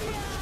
Yeah!